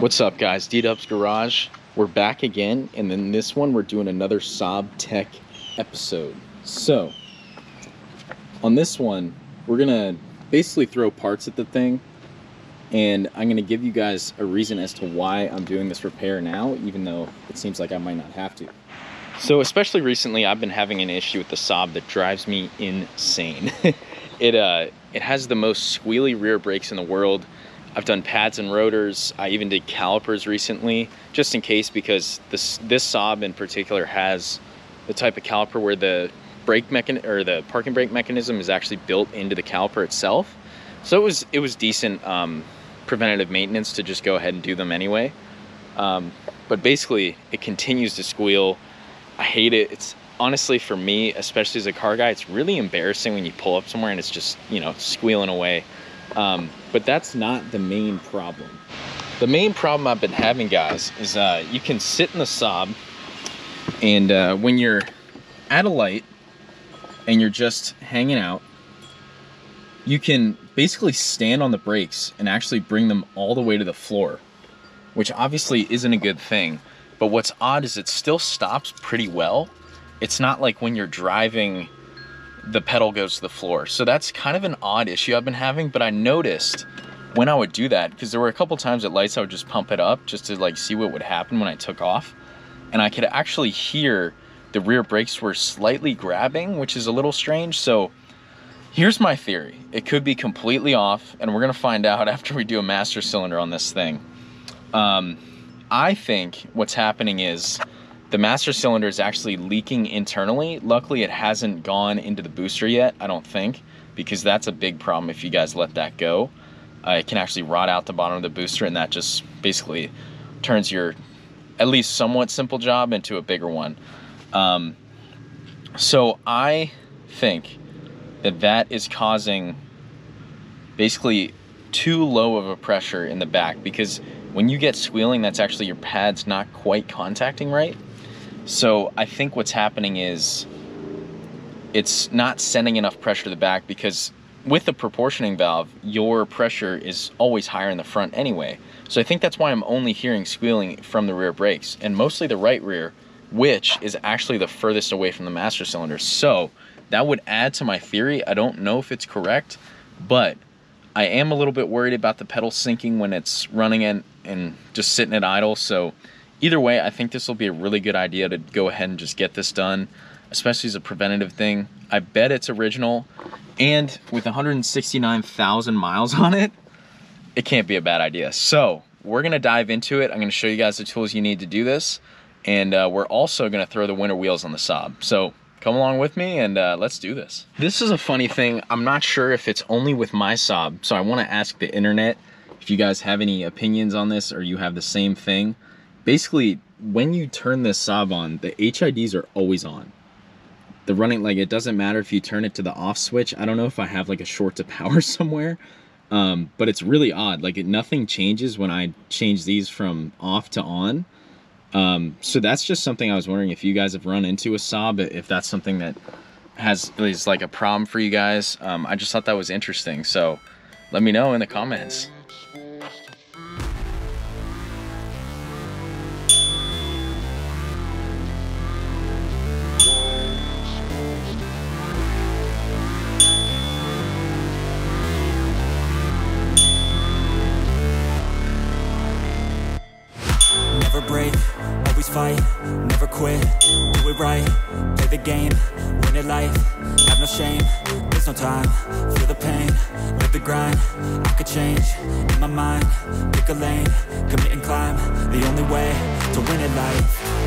What's up guys, D-Dub's Garage. We're back again, and then this one we're doing another Saab Tech episode. So, on this one, we're gonna basically throw parts at the thing, and I'm gonna give you guys a reason as to why I'm doing this repair now, even though it seems like I might not have to. So, especially recently, I've been having an issue with the Saab that drives me insane. it, uh, it has the most squealy rear brakes in the world I've done pads and rotors. I even did calipers recently, just in case, because this this Saab in particular has the type of caliper where the brake mechan or the parking brake mechanism is actually built into the caliper itself. So it was it was decent um, preventative maintenance to just go ahead and do them anyway. Um, but basically, it continues to squeal. I hate it. It's honestly for me, especially as a car guy, it's really embarrassing when you pull up somewhere and it's just you know squealing away. Um, but that's not the main problem. The main problem I've been having, guys, is uh, you can sit in the Saab, and uh, when you're at a light and you're just hanging out, you can basically stand on the brakes and actually bring them all the way to the floor, which obviously isn't a good thing. But what's odd is it still stops pretty well. It's not like when you're driving the pedal goes to the floor. So that's kind of an odd issue I've been having, but I noticed when I would do that, because there were a couple times at lights I would just pump it up just to like see what would happen when I took off. And I could actually hear the rear brakes were slightly grabbing, which is a little strange. So here's my theory. It could be completely off, and we're gonna find out after we do a master cylinder on this thing. Um, I think what's happening is the master cylinder is actually leaking internally. Luckily, it hasn't gone into the booster yet, I don't think, because that's a big problem if you guys let that go. Uh, it can actually rot out the bottom of the booster, and that just basically turns your at least somewhat simple job into a bigger one. Um, so I think that that is causing basically too low of a pressure in the back because when you get squealing, that's actually your pads not quite contacting right. So I think what's happening is it's not sending enough pressure to the back because with the proportioning valve, your pressure is always higher in the front anyway. So I think that's why I'm only hearing squealing from the rear brakes and mostly the right rear, which is actually the furthest away from the master cylinder. So that would add to my theory. I don't know if it's correct, but I am a little bit worried about the pedal sinking when it's running and, and just sitting at idle. So either way, I think this will be a really good idea to go ahead and just get this done, especially as a preventative thing. I bet it's original, and with 169,000 miles on it, it can't be a bad idea. So we're gonna dive into it. I'm gonna show you guys the tools you need to do this, and uh, we're also gonna throw the winter wheels on the Saab. So come along with me and uh, let's do this. This is a funny thing. I'm not sure if it's only with my Saab, so I wanna ask the internet if you guys have any opinions on this or you have the same thing basically when you turn this Saab on, the HIDs are always on. The running, like it doesn't matter if you turn it to the off switch. I don't know if I have like a short to power somewhere, um, but it's really odd. Like it, nothing changes when I change these from off to on. Um, so that's just something I was wondering if you guys have run into a Saab, if that's something that has is like a problem for you guys. Um, I just thought that was interesting. So let me know in the comments. Fight, never quit, do it right Play the game, win it life, have no shame There's no time, feel the pain, live the grind I could change, in my mind, pick a lane Commit and climb, the only way to win it life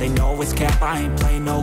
They know it's cap I ain't play no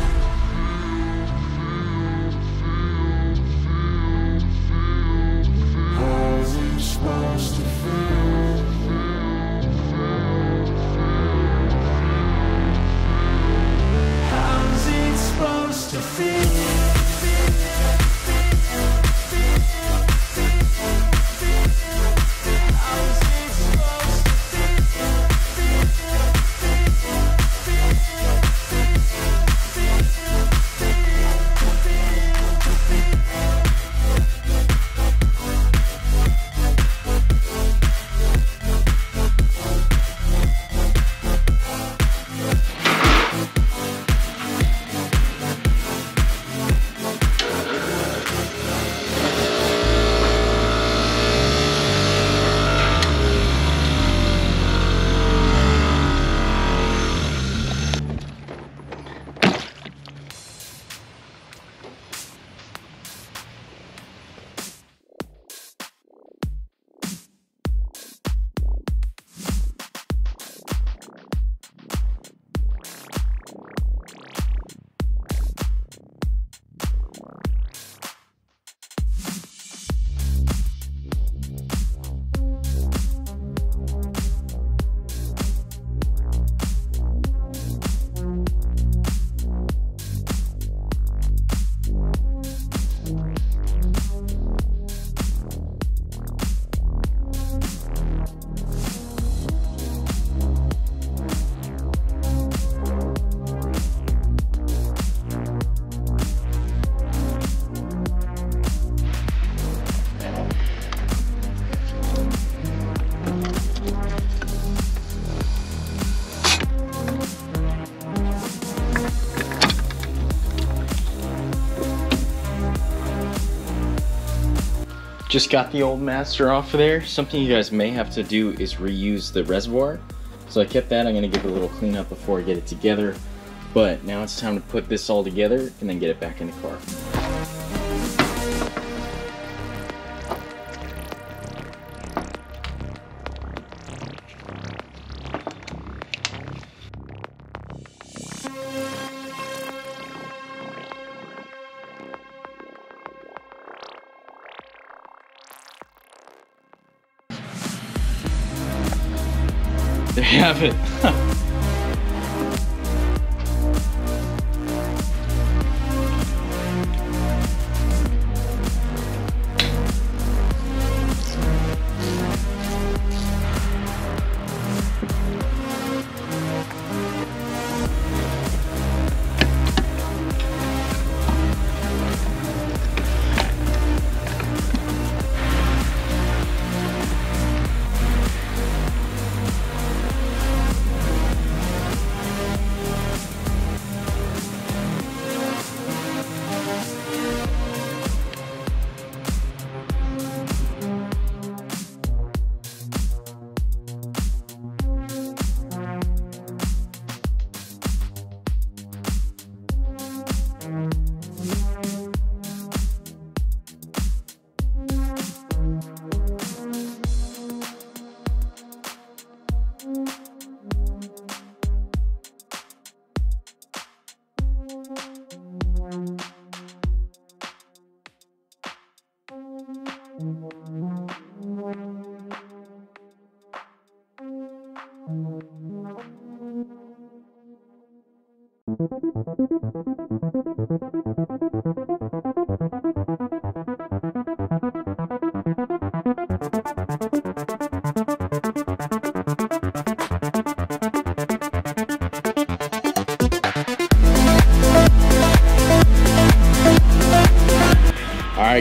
Just got the old master off of there. Something you guys may have to do is reuse the reservoir. So I kept that. I'm gonna give it a little cleanup before I get it together. But now it's time to put this all together and then get it back in the car. Have it.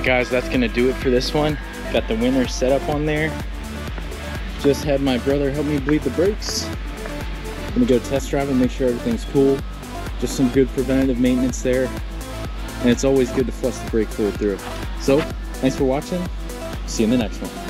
Alright guys, that's gonna do it for this one. Got the winner set up on there. Just had my brother help me bleed the brakes. Gonna go test drive and make sure everything's cool. Just some good preventative maintenance there. And it's always good to flush the brake fluid through. So, thanks for watching. See you in the next one.